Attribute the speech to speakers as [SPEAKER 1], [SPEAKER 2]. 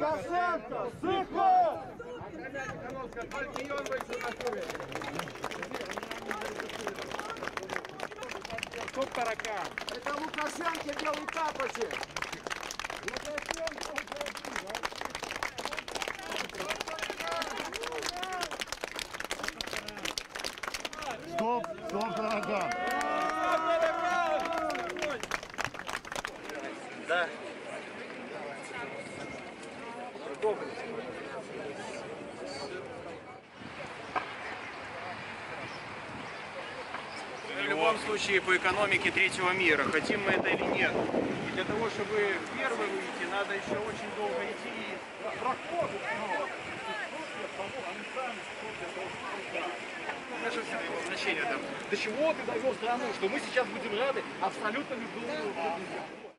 [SPEAKER 1] Лукашенко, сыхо! Тут таракан.
[SPEAKER 2] Это Лукашенко белый тапочек.
[SPEAKER 3] Стоп, стоп, таракан.
[SPEAKER 1] Да. В любом случае по экономике третьего мира, хотим мы это или нет. И для того, чтобы первый выйти, надо еще очень долго идти.
[SPEAKER 4] Наше значение там. До чего ты довел страну, что мы сейчас будем рады абсолютно любому